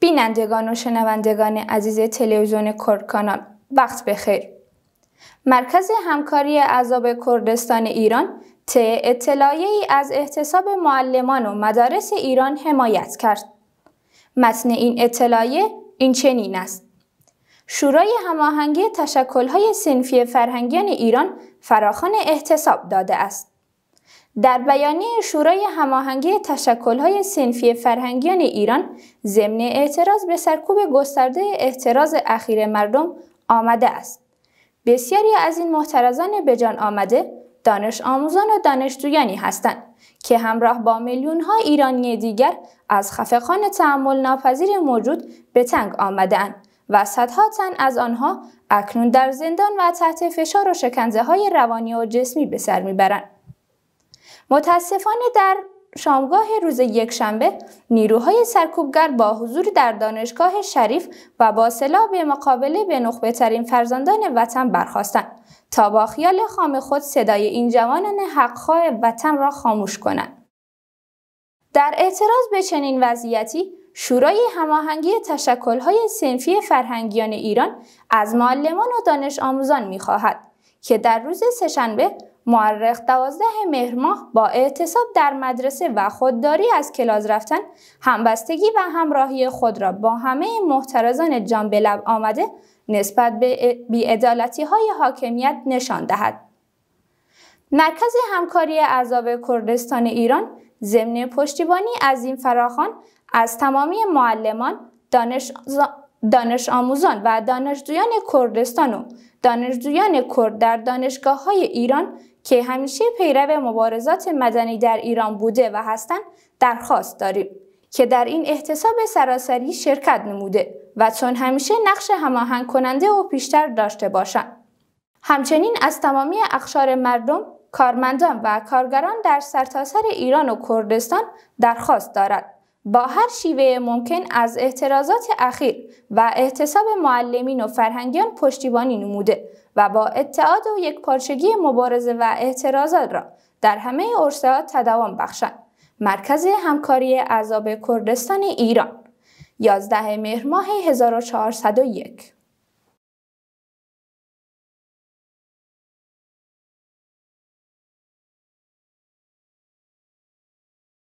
بینندگان و شنوندگان عزیز تلویزیون کرد وقت بخیر مرکز همکاری عذاب کردستان ایران ت اطلاعیه ای از احتساب معلمان و مدارس ایران حمایت کرد. متن این اطلاعیه این چنین است. شورای هماهنگی تشکل‌های سنفی فرهنگیان ایران فراخان احتساب داده است. در بیانیه شورای هماهنگی تشکل‌های سنفی فرهنگیان ایران ضمن اعتراض به سرکوب گسترده اعتراض اخیر مردم آمده است. بسیاری از این محترزان به جان آمده دانش آموزان و دانشجویانی هستند که همراه با میلیون ها ایرانی دیگر از خفقان تعمل ناپذیر موجود به تنگ آمدهاند و صدها تن از آنها اکنون در زندان و تحت فشار و شکنزه های روانی و جسمی به سر می‌برند. متاسفانه در شامگاه روز یکشنبه نیروهای سرکوبگر با حضور در دانشگاه شریف و با سلاح به مقابله به نخبه ترین فرزندان وطن برخواستند تا با خیال خام خود صدای این جوانان حقخواه وطن را خاموش کنند. در اعتراض به چنین وضعیتی شورای هماهنگی تشکل‌های سنفی فرهنگیان ایران از معلمان و دانش آموزان می‌خواهد که در روز سهشنبه معرخ دوازده مهر ماه با اعتصاب در مدرسه و خودداری از کلاس رفتن همبستگی و همراهی خود را با همه محترزان جان به لب آمده نسبت به بیعدالتی های حاکمیت نشان دهد. مرکز همکاری اعضاب کردستان ایران ضمن پشتیبانی از این فراخان از تمامی معلمان، دانش, دانش آموزان و دانشجویان کردستان و دانشجویان کرد در دانشگاه های ایران که همیشه پیرو مبارزات مدنی در ایران بوده و هستند درخواست داریم که در این احتساب سراسری شرکت نموده و چون همیشه نقش هماهنگ کننده و پیشتر داشته باشند. همچنین از تمامی اقشار مردم، کارمندان و کارگران در سرتاسر ایران و کردستان درخواست دارد با هر شیوه ممکن از اعتراضات اخیر و احتساب معلمین و فرهنگیان پشتیبانی نموده و با اتحاد و یک پارچگی مبارزه و اعتراضات را در همه عرصات تداوم بخشند. مرکز همکاری عذاب کردستان ایران 11 مهر ماه 1401